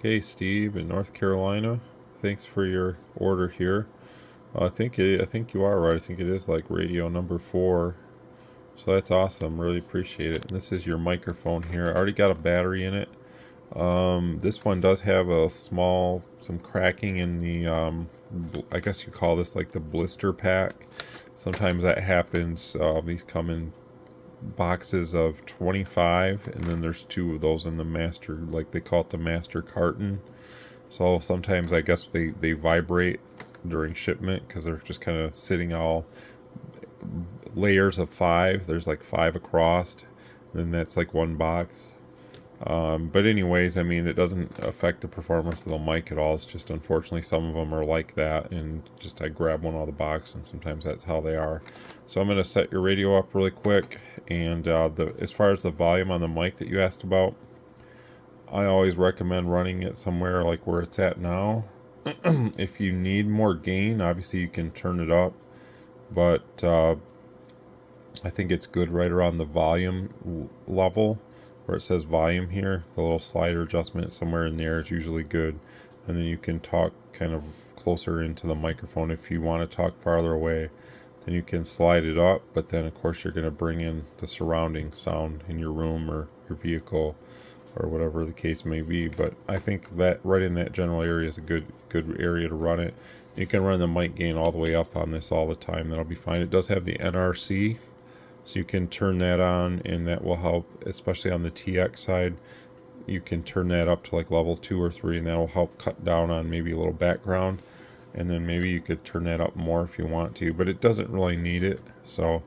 Okay, Steve in North Carolina. Thanks for your order here. Uh, I think it, I think you are right. I think it is like radio number four. So that's awesome. Really appreciate it. And this is your microphone here. I already got a battery in it. Um, this one does have a small, some cracking in the, um, I guess you call this like the blister pack. Sometimes that happens. Uh, these come in boxes of 25 and then there's two of those in the master like they call it the master carton. So sometimes I guess they they vibrate during shipment because they're just kind of sitting all layers of five. There's like five across and that's like one box um, but anyways, I mean, it doesn't affect the performance of the mic at all. It's just unfortunately some of them are like that, and just I grab one out of the box, and sometimes that's how they are. So I'm going to set your radio up really quick, and uh, the as far as the volume on the mic that you asked about, I always recommend running it somewhere like where it's at now. if you need more gain, obviously you can turn it up, but uh, I think it's good right around the volume level where it says volume here, the little slider adjustment somewhere in there is usually good. And then you can talk kind of closer into the microphone if you want to talk farther away. Then you can slide it up, but then of course you're going to bring in the surrounding sound in your room or your vehicle or whatever the case may be. But I think that right in that general area is a good good area to run it. You can run the mic gain all the way up on this all the time. That'll be fine. It does have the NRC so you can turn that on and that will help, especially on the TX side. You can turn that up to like level 2 or 3 and that will help cut down on maybe a little background. And then maybe you could turn that up more if you want to, but it doesn't really need it. So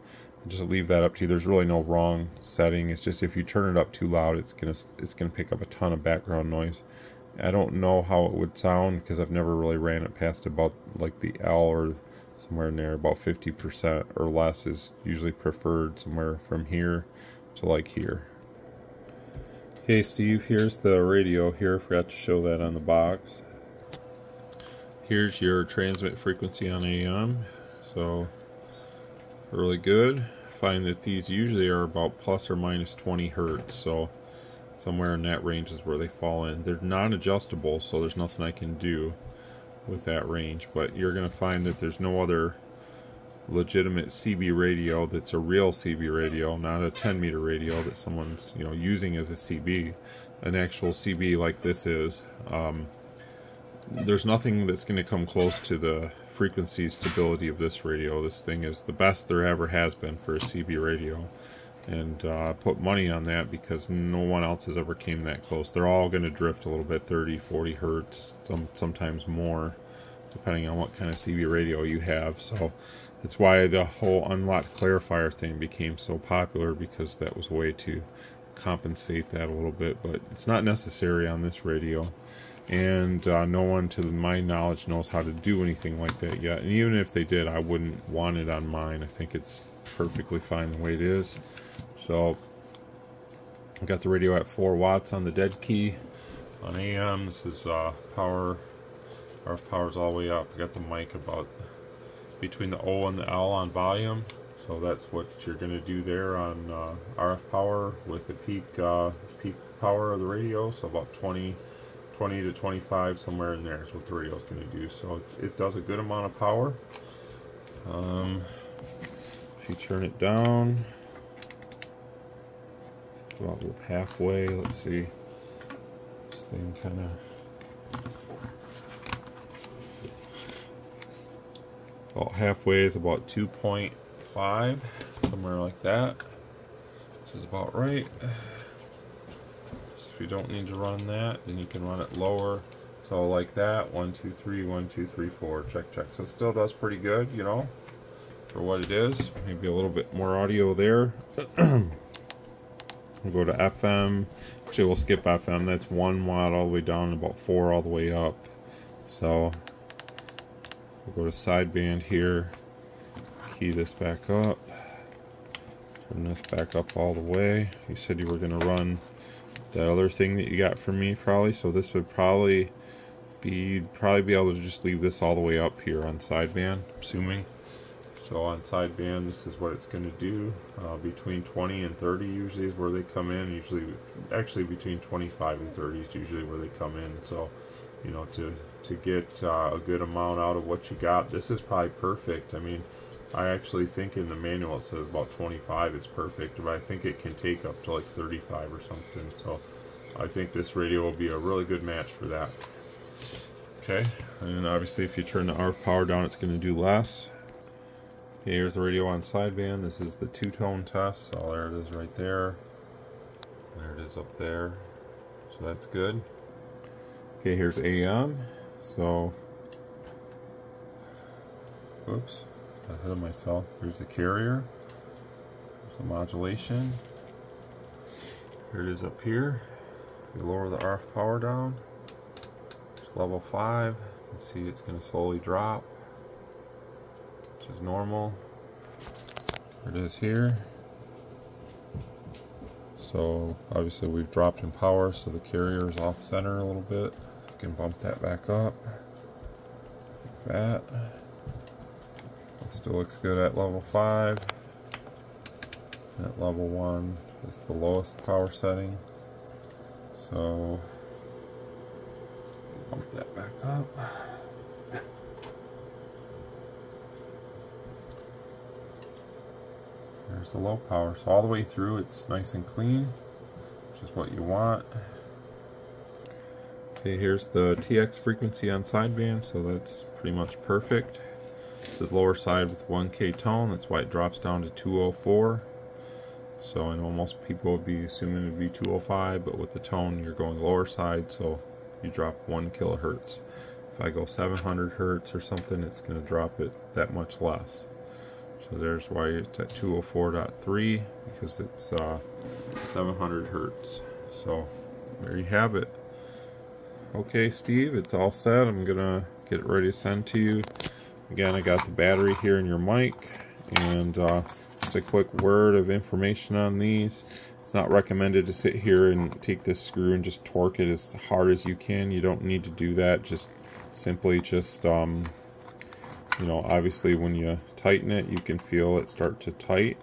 just leave that up to you. There's really no wrong setting. It's just if you turn it up too loud, it's gonna it's gonna pick up a ton of background noise. I don't know how it would sound because I've never really ran it past about like the L or somewhere in there about 50% or less is usually preferred somewhere from here to like here. Okay Steve here's the radio here. Forgot to show that on the box. Here's your transmit frequency on AM so really good. Find that these usually are about plus or minus 20 hertz so somewhere in that range is where they fall in. They're non-adjustable so there's nothing I can do with that range but you're going to find that there's no other legitimate CB radio that's a real CB radio not a 10 meter radio that someone's you know using as a CB an actual CB like this is um, there's nothing that's going to come close to the frequency stability of this radio. This thing is the best there ever has been for a CB radio and uh, put money on that because no one else has ever came that close. They're all going to drift a little bit, 30, 40 hertz, some, sometimes more, depending on what kind of CB radio you have. So that's why the whole unlocked clarifier thing became so popular because that was a way to compensate that a little bit, but it's not necessary on this radio. And uh, no one, to my knowledge, knows how to do anything like that yet. And even if they did, I wouldn't want it on mine. I think it's perfectly fine the way it is. So I got the radio at 4 watts on the dead key. On AM, this is uh, power. RF power's all the way up. I got the mic about between the O and the L on volume. So that's what you're going to do there on uh, RF power with the peak uh, peak power of the radio. So about 20, 20 to 25, somewhere in there is what the radio is going to do. So it, it, does a good amount of power. Um, if you turn it down, about halfway. Let's see. This thing kind of about halfway is about 2.5, somewhere like that, which is about right. If you don't need to run that, then you can run it lower. So like that, one, two, three, one, two, three, four, check, check. So it still does pretty good, you know, for what it is. Maybe a little bit more audio there. We'll go to FM. Actually, we'll skip FM. That's one watt all the way down, about four all the way up. So we'll go to sideband here. Key this back up. Turn this back up all the way. You said you were going to run the other thing that you got from me probably. So this would probably be, probably be able to just leave this all the way up here on sideband, assuming. So on sideband, this is what it's going to do. Uh, between 20 and 30 usually is where they come in. Usually, actually between 25 and 30 is usually where they come in. So, you know, to to get uh, a good amount out of what you got, this is probably perfect. I mean, I actually think in the manual it says about 25 is perfect, but I think it can take up to like 35 or something. So I think this radio will be a really good match for that. Okay, and obviously if you turn the RF power down, it's going to do less. Okay, here's the radio on sideband. This is the two-tone test. So there it is right there. There it is up there. So that's good. Okay, here's AM. So, oops, ahead of myself. Here's the carrier. There's the modulation. Here it is up here. You lower the RF power down. It's level 5. You see it's going to slowly drop, which is normal. There it is here. So obviously we've dropped in power, so the carrier is off center a little bit You can bump that back up. Like that. Still looks good at level 5. At level 1 is the lowest power setting. So, bump that back up. There's the low power. So all the way through it's nice and clean, which is what you want. Okay, here's the TX frequency on sideband, so that's pretty much perfect. This is lower side with 1K tone, that's why it drops down to 204. So I know most people would be assuming it would be 205, but with the tone you're going lower side, so you drop 1 kilohertz. If I go 700 hertz or something, it's going to drop it that much less. So there's why it's at 204.3, because it's uh, 700 hertz. So there you have it. Okay, Steve, it's all set. I'm gonna get it ready to send to you. Again, I got the battery here in your mic, and uh, just a quick word of information on these. It's not recommended to sit here and take this screw and just torque it as hard as you can. You don't need to do that. Just simply just, um, you know, obviously when you tighten it, you can feel it start to tight.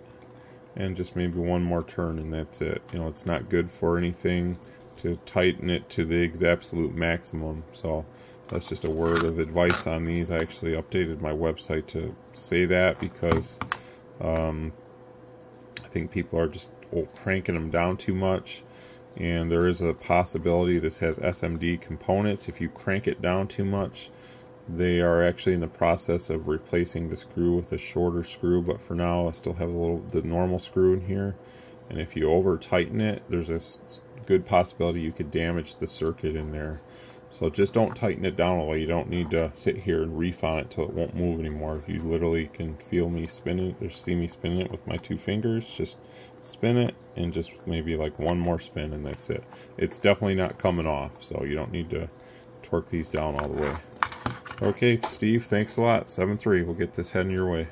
And just maybe one more turn and that's it. You know, it's not good for anything to tighten it to the absolute maximum. So that's just a word of advice on these. I actually updated my website to say that because um, I think people are just cranking them down too much. And there is a possibility this has SMD components. If you crank it down too much, they are actually in the process of replacing the screw with a shorter screw. But for now, I still have a little the normal screw in here. And if you over tighten it, there's a good possibility you could damage the circuit in there. So just don't tighten it down the way. You don't need to sit here and reef on it till it won't move anymore. If You literally can feel me spinning it or see me spinning it with my two fingers. Just spin it and just maybe like one more spin and that's it. It's definitely not coming off, so you don't need to torque these down all the way. Okay, Steve, thanks a lot. 7-3, we'll get this heading your way.